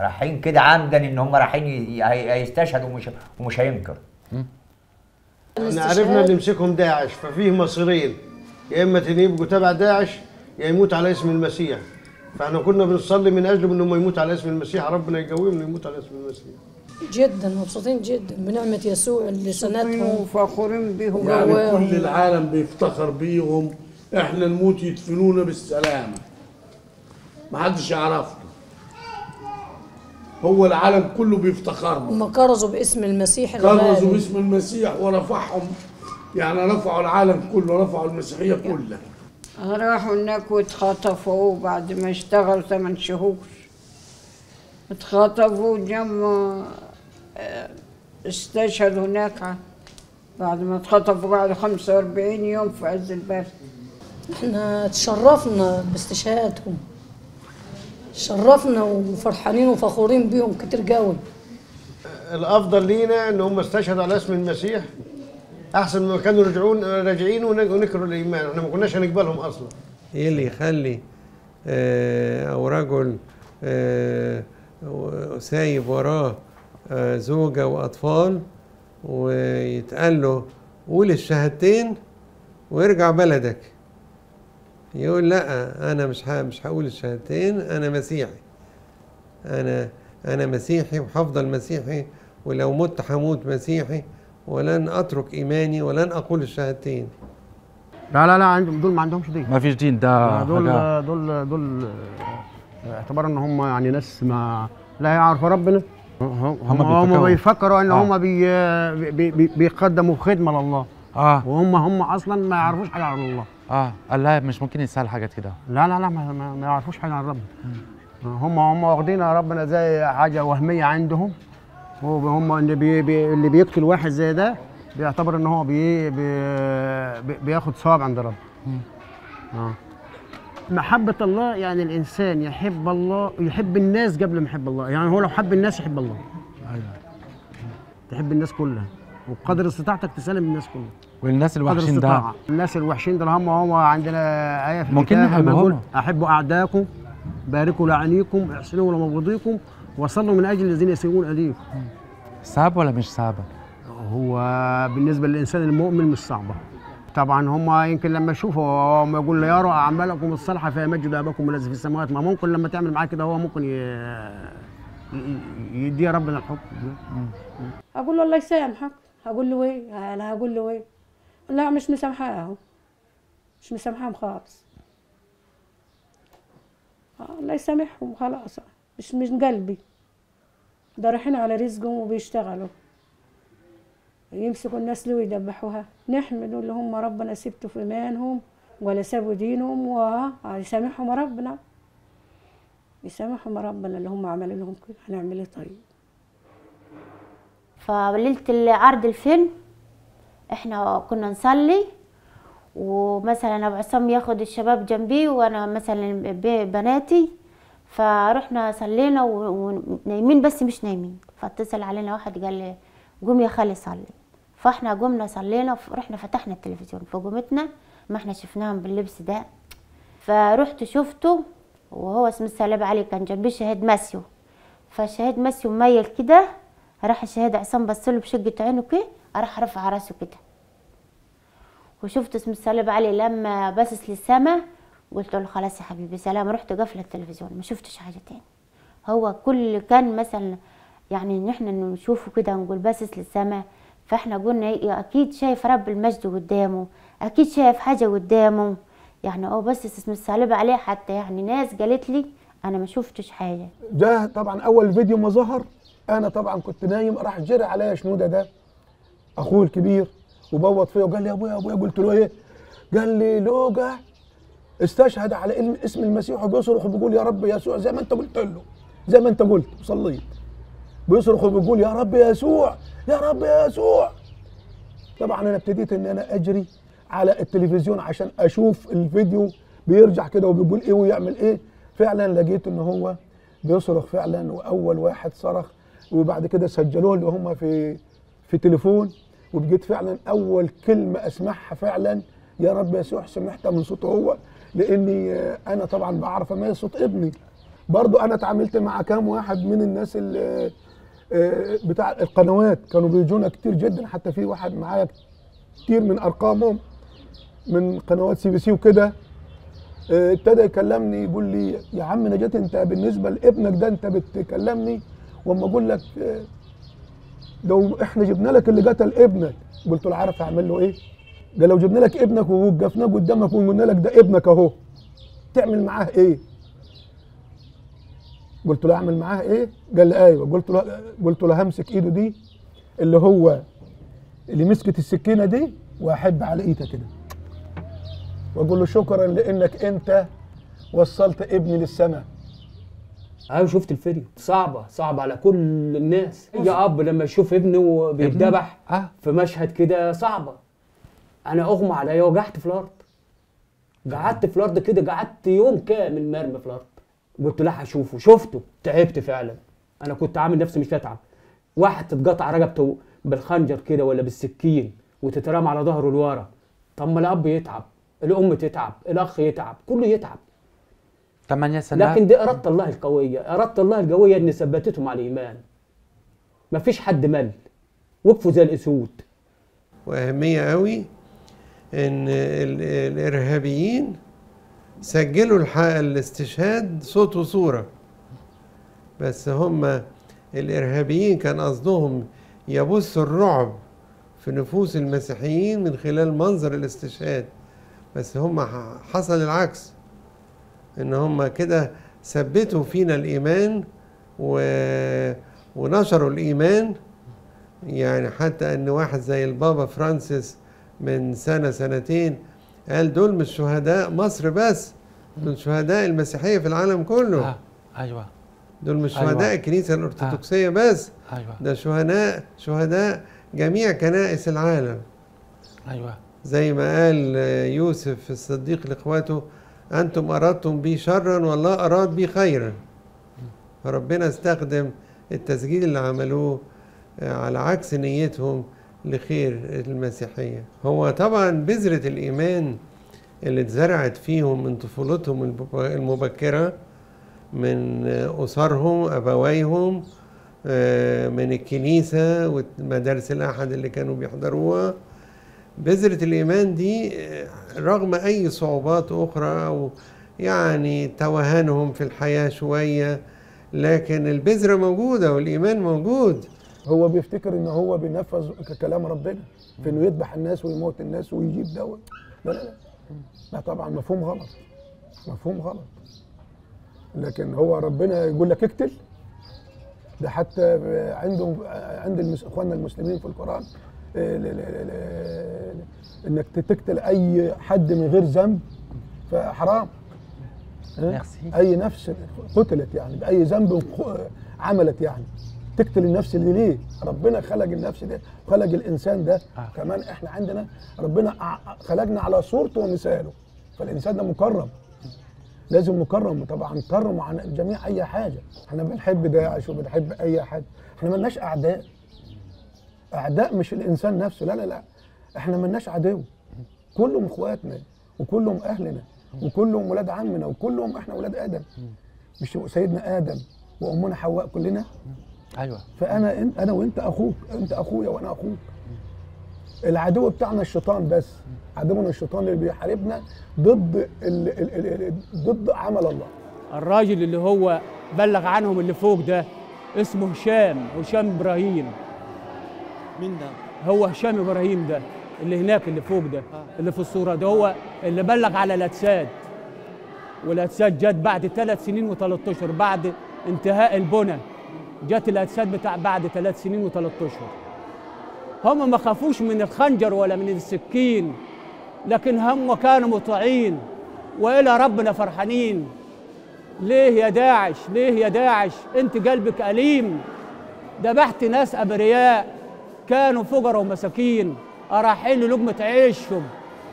Speaker 6: رايحين كده عمدا إن هم رايحين هيستشهدوا ومش ومش هينكر
Speaker 3: إحنا عرفنا ان يمسكهم داعش ففيه مصيرين. يا إما يبقوا تبع داعش يا يموت على اسم المسيح. فإحنا كنا بنصلي من اجله إنهم يموت على اسم المسيح. ربنا يقويهم انه يموت على اسم المسيح.
Speaker 17: جدا مبسوطين جدا بنعمة يسوع اللي سندهم.
Speaker 24: وفخورين بيهم.
Speaker 25: يعني. كل العالم بيفتخر بيهم. إحنا نموت يدفنونا بالسلامة ما حدش يعرفنا هو العالم كله بيفتخرهم
Speaker 17: هم كرزوا باسم المسيح
Speaker 25: كرزوا باسم المسيح ورفعهم. يعني رفعوا العالم كله رفعوا المسيحية كلها.
Speaker 24: راحوا هناك واتخطفوا بعد ما اشتغلوا ثمان شهور. اتخطفوا جم استشهدوا هناك. بعد ما اتخطفوا بعد 45 يوم في عز البرد.
Speaker 17: إحنا تشرفنا باستشهادهم. شرفنا وفرحانين وفخورين بيهم كتير قوي.
Speaker 3: الأفضل لينا ان هم استشهدوا على اسم المسيح. أحسن ما كانوا رجعون راجعين ون- ونكروا الإيمان. إحنا ما كناش هنقبلهم أصلا.
Speaker 9: إيه اللي يخلي آه، أو رجل آه، سايب وراه آه، زوجة وأطفال ويتقال له قول الشهادتين وارجع بلدك. يقول لا أنا مش مش هقول الشهادتين أنا مسيحي. أنا أنا مسيحي وهفضل مسيحي ولو مت هموت مسيحي ولن أترك إيماني ولن أقول الشهادتين.
Speaker 3: لا لا لا عندهم دول ما عندهمش دين.
Speaker 22: ما فيش دين ده
Speaker 3: دول
Speaker 22: حاجة.
Speaker 3: دول دول اعتبار إن هم يعني ناس ما لا يعرفوا ربنا. هم هم, هم
Speaker 22: بيفكروا.
Speaker 3: ان
Speaker 22: آه.
Speaker 3: هم بي بي بي بيقدموا خدمة لله.
Speaker 22: آه.
Speaker 3: وهم هم أصلا ما يعرفوش حاجة عن الله.
Speaker 22: آه الله مش ممكن يسال حاجات كده.
Speaker 3: لا لا لا ما, ما, يعرفوش حاجة عن ربنا هم هم واخدين ربنا زي حاجة وهمية عندهم. وهم اللي بي بي اللي بيقتل واحد زي ده بيعتبر إن هو بي بي بي- بياخد ثواب عند ربنا آه. محبة الله يعني الإنسان يحب الله يحب الناس قبل ما يحب الله. يعني هو لو حب الناس يحب الله.
Speaker 22: أيوه.
Speaker 3: تحب الناس كلها. وبقدر استطاعتك تسلم الناس كلها.
Speaker 22: والناس الوحشين ده.
Speaker 3: الناس الوحشين دول هم هم عندنا آية في
Speaker 22: ممكن نحبهم.
Speaker 3: يقول أحبوا أعداءكم باركوا لعنيكم احسنوا لمبغضيكم وصلوا من أجل الذين يسيئون إليكم
Speaker 22: صعب ولا مش صعب؟
Speaker 3: هو بالنسبة للإنسان المؤمن مش صعبة. طبعا هم يمكن لما يشوفوا هم يقول يروا أعمالكم الصالحة فيمجد اباكم الذي في السماوات. ما ممكن لما تعمل معاه كده هو ممكن ي... ي- يدي ربنا الحكم.
Speaker 19: أقول له الله يسامحك. هقول له إيه؟ أنا هقول له إيه؟ لا مش مسامحاهم مش مسامحاهم خالص. آه، الله يسامحهم خلاص. مش من قلبي. ده رايحين على رزقهم وبيشتغلوا. يمسكوا الناس ليه ويدبحوها نحمدوا اللي هم ربنا سبته في إيمانهم ولا سابوا دينهم ويسامحهم ربنا. يسامحهم ربنا اللي هم عملوا لهم كده. هنعمل إيه طيب؟
Speaker 2: فليلة عرض الفيلم. إحنا كنا نصلي ومثلا أبو عصام ياخد الشباب جنبي وأنا مثلا بناتي فرحنا صلينا ونايمين بس مش نايمين. فاتصل علينا واحد قال لي قوم يا خالي صلي. فإحنا قمنا صلينا فرحنا فتحنا التلفزيون. فقومتنا ما إحنا شفناهم باللبس ده. فرحت شفته وهو اسمه السلام علي كان جنبي شهيد ماسيو. فالشهيد ماسيو ميل كده راح الشهيد عصام بصله بشقة عينه كده راح رفع راسه كده. وشفت اسم السلام علي لما باصص للسما قلت له خلاص يا حبيبي سلام رحت قافلة التلفزيون ما شفتش حاجة تاني. هو كل كان مثلا يعني ان إحنا نشوفه كده نقول باصص للسما فإحنا قلنا إيه، أكيد شايف رب المجد قدامه أكيد شايف حاجة قدامه. يعني هو بس اسم الصليب عليه حتى يعني ناس قالت لي أنا ما شفتش حاجة.
Speaker 7: ده طبعا أول فيديو ما ظهر؟ أنا طبعا كنت نايم راح جري عليا شنودة ده أخوه الكبير وبوط فيا وقال لي يا أبويا يا أبويا قلت له إيه؟ قال لي لوجا استشهد على اسم المسيح وبيصرخ وبيقول يا رب يسوع زي ما أنت قلت له زي ما أنت قلت وصليت. بيصرخ وبيقول يا رب يسوع يا رب يسوع. طبعا أنا ابتديت ان أنا أجري على التلفزيون عشان أشوف الفيديو بيرجع كده وبيقول إيه ويعمل إيه. فعلا لقيت إن هو بيصرخ فعلا وأول واحد صرخ وبعد كده سجلوه اللي هم في في تليفون. وبقيت فعلا أول كلمة أسمعها فعلا يا رب يسوع سمعتها من صوته هو لأني آه، أنا طبعا بعرف اميز صوت ابني. برضو أنا اتعاملت مع كام واحد من الناس اللي آه، بتاع القنوات كانوا بيجونا كتير جدا. حتى في واحد معايا كتير من أرقامهم من قنوات سي بي سي وكده آه، ابتدى يكلمني يقول لي يا عم نجاة أنت بالنسبة لابنك ده أنت بتكلمني واما أقول لك لو إحنا جبنا لك اللي قتل ابنك قلت له عارف اعمل له إيه؟ قال لو جبنا لك ابنك ووقفناه قدامك وقلنا لك ده ابنك اهو تعمل معاه إيه؟ قلت له اعمل معاه إيه؟ قال لي أيوه قلت له قلت له همسك ايده دي اللي هو اللي مسكت السكينة دي واحب على ايدها كده واقول له شكرا لانك انت وصلت ابني للسماء
Speaker 5: أيوه شفت الفيديو. صعبة صعبة على كل الناس. اي أب لما يشوف ابنه بيتذبح
Speaker 22: آه.
Speaker 5: في مشهد كده صعبة. أنا أغمى عليا وقعت في الأرض. قعدت في الأرض كده قعدت يوم كامل مرمي في الأرض. قلت لا هشوفه. شفته. تعبت فعلا. أنا كنت عامل نفسي مش هتعب. واحد تتقطع رقبته بالخنجر كده ولا بالسكين وتترمى على ظهره لورا. طب ما الأب يتعب الأم تتعب الأخ يتعب كله يتعب.
Speaker 22: ثمانية سنوات
Speaker 5: لكن دي إرادة الله القوية. إرادة الله القوية إن ثبتتهم على الإيمان. مفيش حد مل. وقفوا زي الأسود.
Speaker 9: وأهمية قوي إن ال- الإرهابيين سجلوا الح- الاستشهاد صوت وصورة. بس هم الإرهابيين كان قصدهم يبثوا الرعب في نفوس المسيحيين من خلال منظر الاستشهاد. بس هم حصل العكس. إن هم كده ثبتوا فينا الإيمان و... ونشروا الإيمان. يعني حتى إن واحد زي البابا فرانسيس من سنة سنتين قال دول مش شهداء مصر بس دول شهداء المسيحية في العالم كله.
Speaker 22: آه. أيوه.
Speaker 9: دول مش
Speaker 22: أيوة.
Speaker 9: شهداء الكنيسة الأرثوذكسية بس
Speaker 22: أيوه.
Speaker 9: ده شهداء شهداء جميع كنائس العالم.
Speaker 22: أيوه.
Speaker 9: زي ما قال يوسف الصديق لإخواته أنتم اردتم بي شرا والله أراد بي خيرا. فربنا استخدم التسجيل اللي عملوه على عكس نيتهم لخير المسيحية. هو طبعا بذرة الإيمان اللي اتزرعت فيهم من طفولتهم المبكرة من أسرهم أبويهم آه، من الكنيسة ومدارس الأحد اللي كانوا بيحضروها. بذرة الإيمان دي رغم أي صعوبات أخرى أو يعني توهانهم في الحياة شوية لكن البذرة موجودة والإيمان موجود.
Speaker 7: هو بيفتكر إن هو بينفذ كلام ربنا في إنه يذبح الناس ويموت الناس ويجيب دواء. لا لا لا. ده طبعا مفهوم غلط. مفهوم غلط. لكن هو ربنا يقول لك اقتل. ده حتى عنده عند إخواننا المسلمين في القرآن إنك تقتل أي حد من غير ذنب فحرام؟ أي نفس قتلت يعني بأي ذنب عملت يعني. تقتل النفس اللي ليه؟ ربنا خلق النفس ده خلق الإنسان ده.
Speaker 22: آه.
Speaker 7: كمان إحنا عندنا ربنا خلقنا على صورته ومثاله. فالإنسان ده مكرم. لازم نكرم طبعا نكرم عن جميع أي حاجة. إحنا بنحب داعش وبنحب أي حد. إحنا ملناش أعداء. أعداء مش الإنسان نفسه. لا لا لا. إحنا ملناش عدو. كلهم إخواتنا وكلهم أهلنا وكلهم ولاد عمنا وكلهم إحنا ولاد آدم. مش سيدنا آدم وأمنا حواء كلنا؟
Speaker 22: أيوه.
Speaker 7: فأنا انت أنا وأنت أخوك. أنت أخويا وأنا أخوك. العدو بتاعنا الشيطان بس. عدونا الشيطان اللي بيحاربنا ضد ال ال ال ال ضد عمل الله.
Speaker 5: الراجل اللي هو بلغ عنهم اللي فوق ده اسمه هشام هشام إبراهيم.
Speaker 26: مين ده؟
Speaker 5: هو هشام إبراهيم ده اللي هناك اللي فوق ده اللي في الصورة ده. هو اللي بلغ على الأجساد. والأجساد جت بعد ثلاث سنين و13 بعد انتهاء البنى. جت الأجساد بتاع بعد ثلاث سنين و13 هم ما خافوش من الخنجر ولا من السكين لكن هم كانوا مطيعين وإلى ربنا فرحانين. ليه يا داعش؟ ليه يا داعش؟ أنت قلبك أليم. ذبحت ناس أبرياء. كانوا فقراء ومساكين أراحين لقمة عيشهم.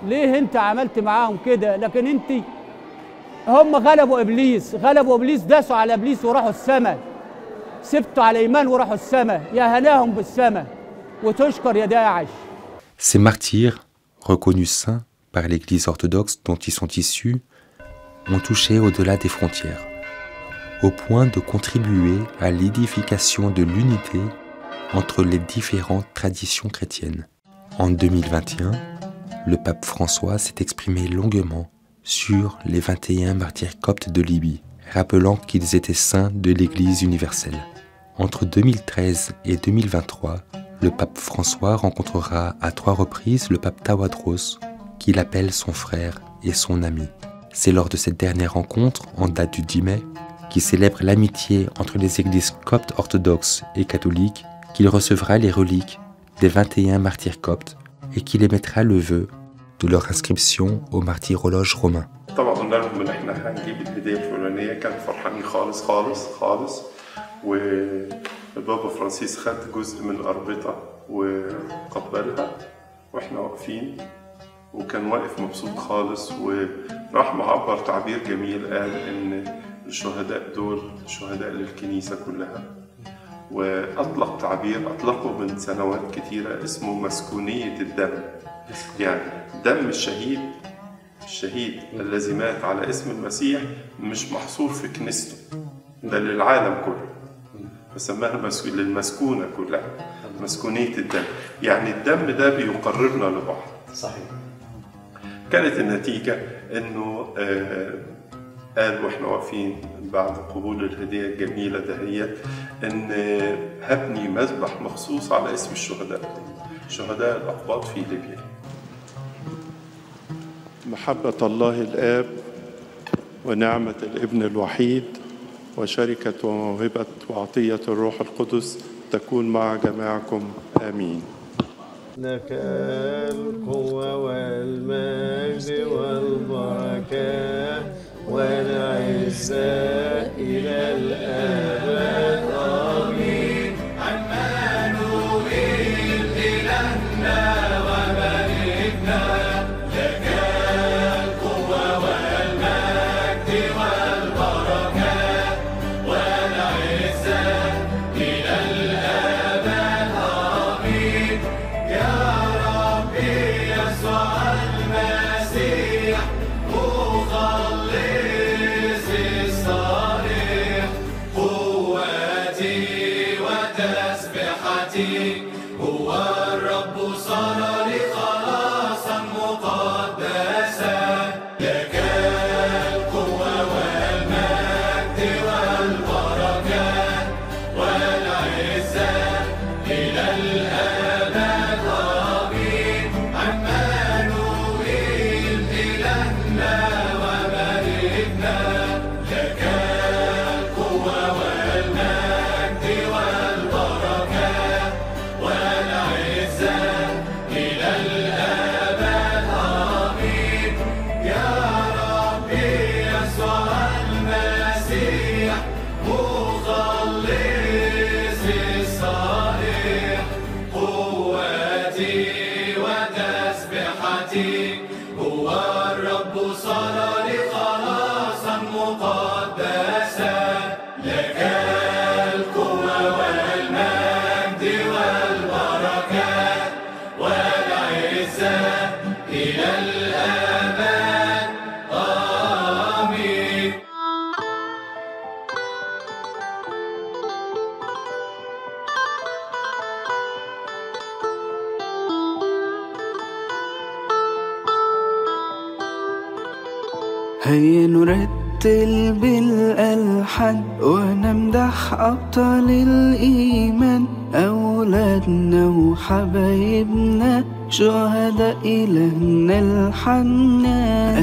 Speaker 5: ليه أنت عملت معاهم كده؟ لكن أنت هم غلبوا إبليس غلبوا إبليس داسوا على إبليس وراحوا السماء سبتوا على إيمان وراحوا السماء يا هناهم بالسماء وتشكر يا داعش.
Speaker 11: Ces martyrs, reconnus saints par l'Église orthodoxe dont ils sont issus, ont touché au-delà des frontières, au point de contribuer à l'édification de l'unité entre les différentes traditions chrétiennes. En 2021, le pape François s'est exprimé longuement sur les 21 martyrs coptes de Libye, rappelant qu'ils étaient saints de l'Église universelle. Entre 2013 et 2023, le pape François rencontrera à trois reprises le pape Tawadros, qu'il appelle son frère et son ami. C'est lors de cette dernière rencontre, en date du 10 mai, qui célèbre l'amitié entre les églises coptes orthodoxes et catholiques, qu'il recevra les reliques des 21 martyrs coptes et qu'il émettra le vœu de leur inscription au martyrologe romain.
Speaker 27: طبعا قلنا لهم ان إحنا هنجيب الهديه الفلانيه كانوا فرحانين خالص خالص خالص والبابا فرانسيس خد جزء من الاربطه وقبلها وإحنا واقفين وكان واقف مبسوط خالص وراح معبر تعبير جميل قال ان الشهداء دول شهداء للكنيسه كلها وأطلق تعبير أطلقه من سنوات كتيره اسمه مسكونية الدم. يعني دم الشهيد الشهيد الذي مات على اسم المسيح مش محصور في كنيسته ده للعالم كله. فسماها. للمسكونة كلها مسكونية الدم. يعني الدم ده بيقربنا لبعض.
Speaker 26: صحيح.
Speaker 27: كانت النتيجة إنه آه قال وإحنا واقفين بعد قبول الهدية الجميلة دهيت إن هبني مذبح مخصوص على اسم الشهداء شهداء الأقباط في ليبيا. محبة الله الآب ونعمة الابن الوحيد وشركة وموهبة وعطية الروح القدس تكون مع جميعكم. آمين.
Speaker 8: لك القوة والمجد والبركة والعزة إلى
Speaker 28: الآن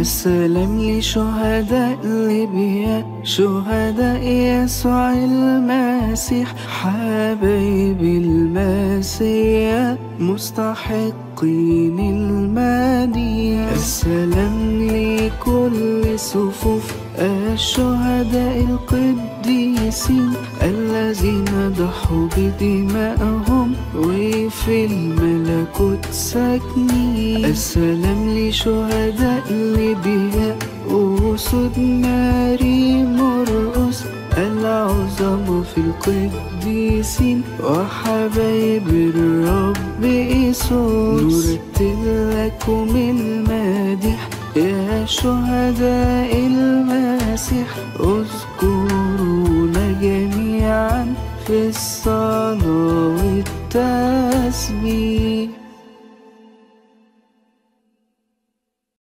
Speaker 28: السلام لشهداء ليبيا شهداء يسوع المسيح حبيب المسيح مستحق